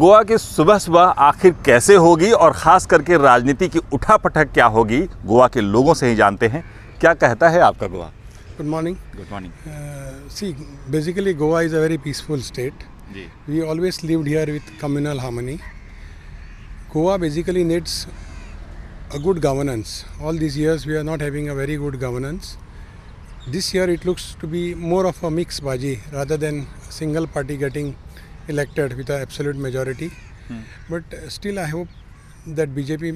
गोवा की सुबह सुबह आखिर कैसे होगी और खास करके राजनीति की उठा पटक क्या होगी गोवा के लोगों से ही जानते हैं। क्या कहता है आपका Goa? Good morning good morning see basically Goa is a very peaceful state we always live here with communal harmony Goa basically needs a good governance all this years we are not having a very good governance this year it looks to be more of a mix बाजी rather than single party getting elected with an absolute majority. Hmm. But still, I hope that BJP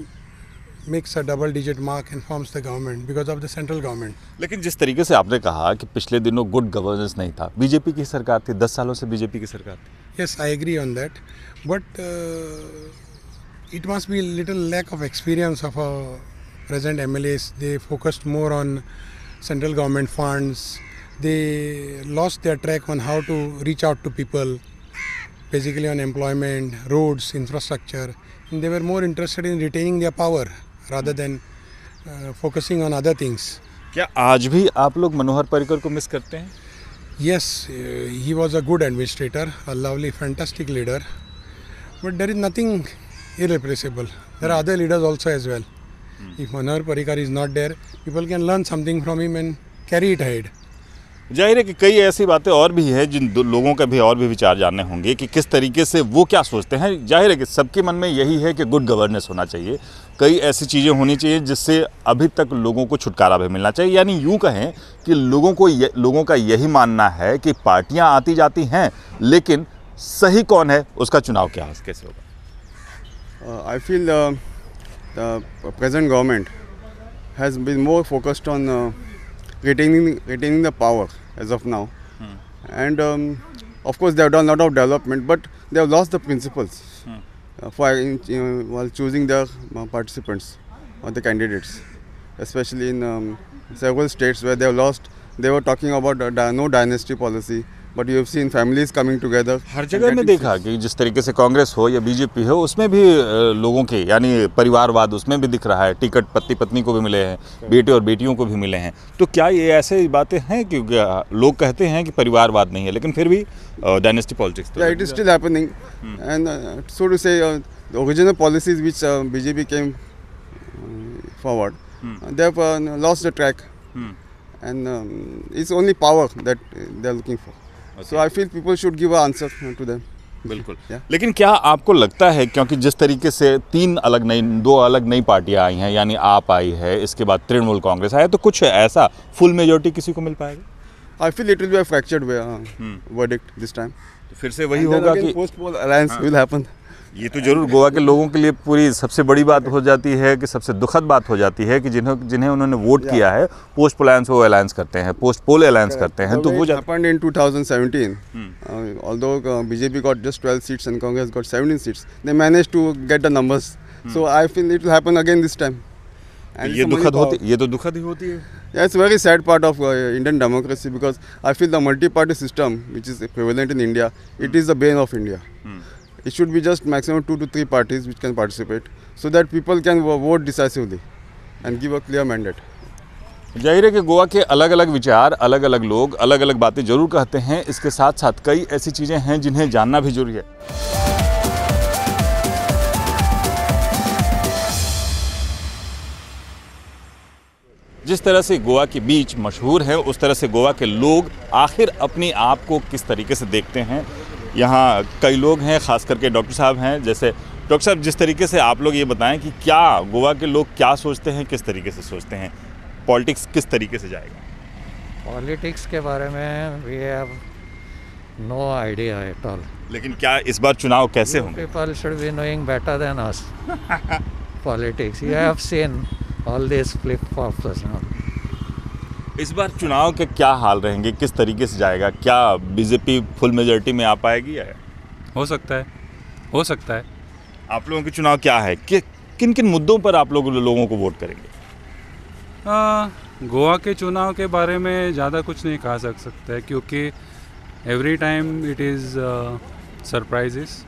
makes a double digit mark and forms the government because of the central government. लेकिन जिस तरीके से आपने कहा कि पिछले दिनों good governance नहीं था बीजेपी की सरकार थी दस सालों से बीजेपी की सरकार थी yes I agree on that but it must be little lack of experience of present MLAs they focused more on central government fund they lost their track on how to reach out to people basically on employment, roads, infrastructure, and they were more interested in retaining their power rather than uh, focusing on other things. क्या आज भी आप लोग मनोहर पर्रिकर को miss करते हैं Yes, uh, he was a good administrator, a lovely, fantastic leader. But there is nothing irreplaceable. There are other leaders also as well. If Manohar Parikar is not there, people can learn something from him and carry it ahead. ज़ाहिर है कि कई ऐसी बातें और भी हैं जिन लोगों के भी और भी विचार जानने होंगे कि किस तरीके से वो क्या सोचते हैं। ज़ाहिर है कि सबके मन में यही है कि गुड गवर्नेंस होना चाहिए। कई ऐसी चीज़ें होनी चाहिए जिससे अभी तक लोगों को छुटकारा भी मिलना चाहिए। यानी यूँ कहें कि लोगों को ये, लोगों का यही मानना है कि पार्टियाँ आती जाती हैं लेकिन सही कौन है उसका चुनाव क्या है कैसे होगा। I feel present government has present more focused been retaining retaining the power as of now, and um, of course they have done a lot of development, but they have lost the principles uh, for in, uh, while choosing their uh, participants or the candidates, especially in um, several states where they have lost. They were talking about uh, no dynasty policy, but you seen families coming together हर जगह में देखा कि जिस तरीके से कांग्रेस हो या BJP हो उसमें भी लोगों के यानी परिवारवाद उसमें भी दिख रहा है। टिकट पति पत्नी को भी मिले हैं बेटे और बेटियों को भी मिले हैं। तो क्या ये ऐसे बातें हैं क्योंकि लोग कहते हैं कि परिवारवाद नहीं है लेकिन फिर भी dynasty politics it is still and से original policies which BJP came forward they lost the track and it's only power that they are looking for so I feel people should give answer to them बिल्कुल। Yeah. लेकिन क्या आपको लगता है क्योंकि जिस तरीके से तीन अलग नई दो अलग नई पार्टियाँ आई हैं यानी आप आई है इसके बाद तृणमूल कांग्रेस आया तो कुछ ऐसा फुल मेजोरिटी किसी को मिल पाएगा? I feel it will be fractured way this time फिर से वही होगा कि post poll alliance will happen ये तो ज़रूर गोवा के लोगों के लिए पूरी सबसे बड़ी बात हो जाती है कि सबसे दुखद बात हो जाती है कि जिन्हें जिन्हें उन्होंने वोट किया है पोस्ट पोलायंस वो अलायंस करते हैं पोस्ट पोल अलायंस करते हैं तो वो appoint in two thousand seventeen although BJP got just twelve seats and Congress got seventeen seats they manage to get the numbers so I feel it happen again this time ये दुखद होती ये तो दुखद ही होती है। या it's very sad part of Indian democracy because I feel the multi party system which is prevalent in India it is the bane of India It should be just maximum two to three parties which can participate so that people can vote decisively and give a clear mandate. ज़ाहिर है कि गोवा के अलग अलग विचार अलग अलग लोग अलग अलग बातें ज़रूर कहते हैं इसके साथ साथ कई ऐसी चीज़ें हैं जिन्हें जानना भी ज़रूरी है जिस तरह से गोवा के बीच मशहूर है, उस तरह से गोवा के लोग आखिर अपने आप को किस तरीके से देखते हैं यहाँ कई लोग हैं खास करके डॉक्टर साहब हैं। जैसे डॉक्टर साहब जिस तरीके से आप लोग ये बताएँ कि क्या गोवा के लोग क्या सोचते हैं किस तरीके से सोचते हैं पॉलिटिक्स किस तरीके से जाएगा? पॉलिटिक्स के बारे में we have no idea at all. लेकिन क्या इस बार चुनाव कैसे होंगे? People should be knowing better than us politics you have seen all this flip flops इस बार चुनाव के क्या हाल रहेंगे? किस तरीके से जाएगा? क्या बीजेपी फुल मेजोरिटी में आ पाएगी या हो? सकता है। हो सकता है। आप लोगों के चुनाव क्या है? कि किन किन मुद्दों पर आप लोग लोगों को वोट करेंगे? आ, गोवा के चुनाव के बारे में ज़्यादा कुछ नहीं कहा सक सकता है क्योंकि every time it is surprises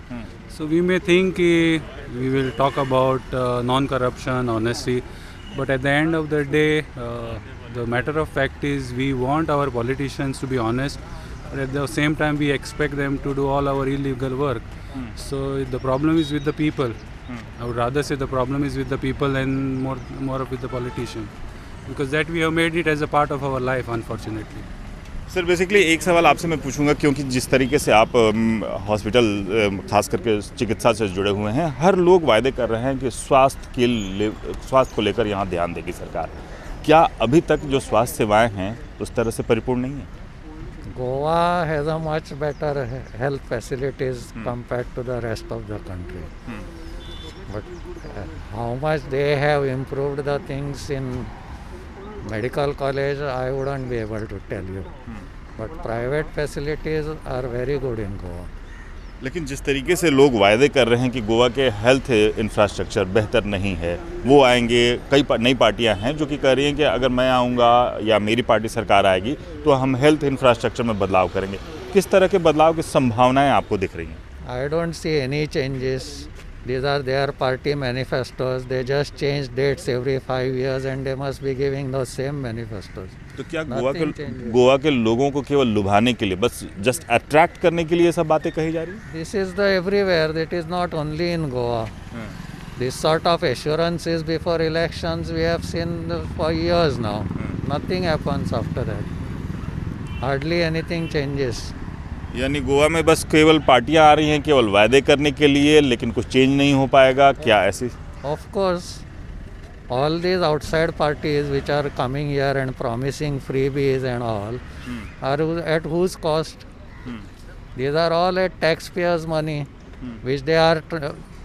so we may think कि we will talk about non corruption honesty but at the end of the day uh, the matter of fact is we want our politicians to be honest but at the same time we expect them to do all our illegal work. So the problem is with the people i would rather say the problem is with the people and more more of with the politician. Because that we have made it as a part of our life unfortunately sir basically एक सवाल आपसे मैं पूछूँगा क्योंकि जिस तरीके से आप हॉस्पिटल खास करके चिकित्सा से जुड़े हुए हैं हर लोग वायदे कर रहे हैं कि स्वास्थ्य के ले स्वास्थ्य को लेकर यहाँ ध्यान देगी सरकार। क्या अभी तक जो स्वास्थ्य सेवाएँ हैं उस तरह से परिपूर्ण नहीं है? Goa has a much better health facilities compared to the rest of the country. But uh, how much they have improved the things in medical college i wouldn't be able to tell you. But private facilities are very good in goa. लेकिन जिस तरीके से लोग वायदे कर रहे हैं कि गोवा के हेल्थ इंफ्रास्ट्रक्चर बेहतर नहीं है वो आएँगे कई पा, नई पार्टियाँ हैं जो कि कह रही हैं कि अगर मैं आऊँगा या मेरी पार्टी सरकार आएगी तो हम हेल्थ इंफ्रास्ट्रक्चर में बदलाव करेंगे। किस तरह के बदलाव की संभावनाएँ आपको दिख रही हैं? I don't see any changes. These are their party manifestos. They just change dates every five years and they must be giving those same manifestos. तो क्या गोवा के. गोवा के लोगों को केवल लुभाने के लिए बस जस्ट अट्रैक्ट करने के लिए सब बातें कही जा रही हैं This is the everywhere. That is not only in Goa. This sort of assurances before elections we have seen for years now. Nothing happens after that. Hardly anything changes. यानी गोवा में बस केवल पार्टियाँ आ रही हैं केवल वायदे करने के लिए लेकिन कुछ चेंज नहीं हो पाएगा। क्या ऐसी? Of course all these outside parties which are coming here and promising freebies and all are at whose cost these are all at tax payers money which they are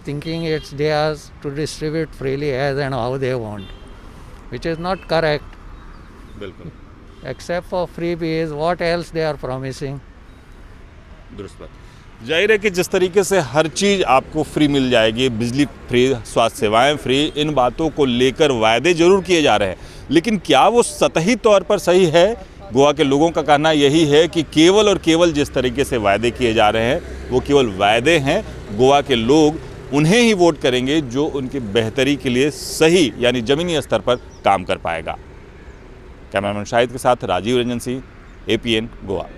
thinking it's they are to distribute freely as and how they want which is not correct बिल्कुल। Except for freebies what else they are promising दुरुस्त बात। ज़ाहिर है कि जिस तरीके से हर चीज़ आपको फ्री मिल जाएगी, बिजली फ्री, स्वास्थ्य सेवाएँ फ्री, इन बातों को लेकर वायदे ज़रूर किए जा रहे हैं। लेकिन क्या वो सतही तौर पर सही है? गोवा के लोगों का कहना यही है कि केवल और केवल जिस तरीके से वायदे किए जा रहे हैं, वो केवल वायदे हैं। गोवा के लोग उन्हें ही वोट करेंगे जो उनकी बेहतरी के लिए सही, यानी ज़मीनी स्तर पर काम कर पाएगा। कैमरामैन शाहिद के साथ राजीव रंजन सिंह एपीएन गोवा।